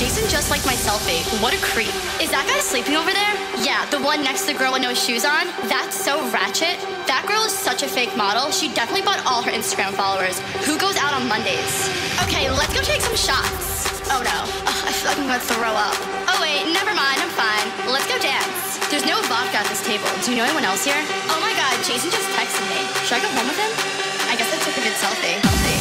Jason just liked my selfie. What a creep. Is that guy sleeping over there? Yeah, the one next to the girl with no shoes on. That's so ratchet. That girl is such a fake model. She definitely bought all her Instagram followers. Who goes out on Mondays? Okay, let's go take some shots. Oh no. Ugh, I feel like I'm gonna throw up. Oh wait, never mind. I'm fine. Let's go dance. There's no vodka at this table. Do you know anyone else here? Oh my god, Jason just texted me. Should I go home with him? I guess I took a good selfie.